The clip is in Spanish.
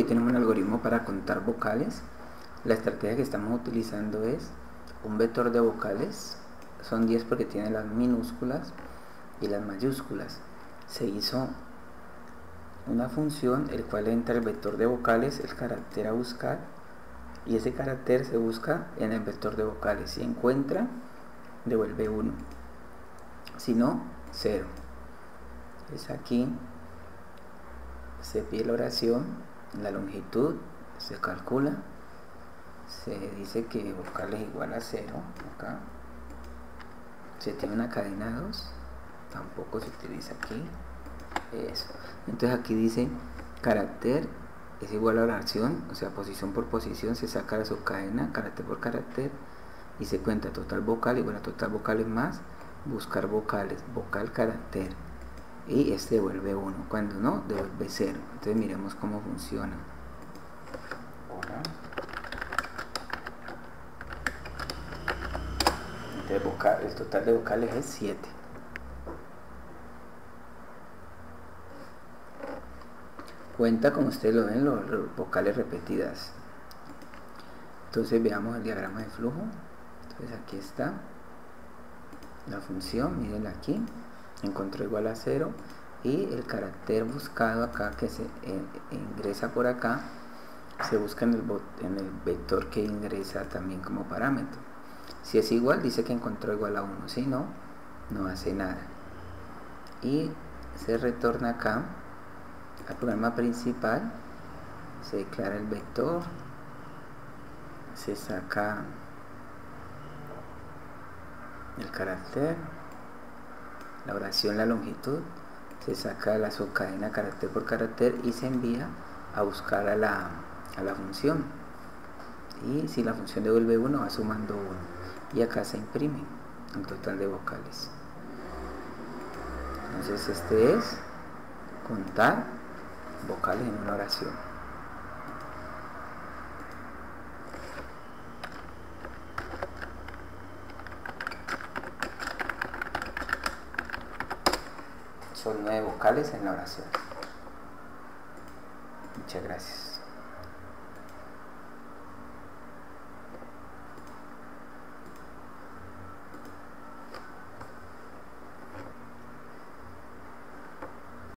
Aquí tenemos un algoritmo para contar vocales. La estrategia que estamos utilizando es un vector de vocales. Son 10 porque tiene las minúsculas y las mayúsculas. Se hizo una función el cual entra el vector de vocales, el carácter a buscar y ese carácter se busca en el vector de vocales. Si encuentra, devuelve 1. Si no, 0. Es aquí se pide la oración, la longitud se calcula, se dice que vocales igual a 0, acá. Se tiene una cadena 2, tampoco se utiliza aquí, eso. Entonces aquí dice carácter es igual a oración, o sea, posición por posición, se saca la subcadena, carácter por carácter, y se cuenta total vocal igual a total vocales más, buscar vocales, vocal carácter y este devuelve 1 cuando no devuelve 0 entonces miremos cómo funciona. Entonces el total de vocales es 7 cuenta como ustedes lo ven los, vocales repetidas. Entonces veamos el diagrama de flujo. Entonces aquí está la función, miren aquí encontró igual a 0 y el carácter buscado acá que se eh, ingresa por acá se busca en el, en el vector que ingresa también como parámetro. Si es igual dice que encontró igual a 1 si no no hace nada. Y se retorna acá al programa principal se declara el vector se saca el carácter la oración, la longitud, se saca la subcadena carácter por carácter y se envía a buscar a la, a la función. Y si la función devuelve 1, va sumando 1. Y acá se imprime el total de vocales. Entonces este es contar vocales en una oración. Son nueve vocales en la oración. Muchas gracias.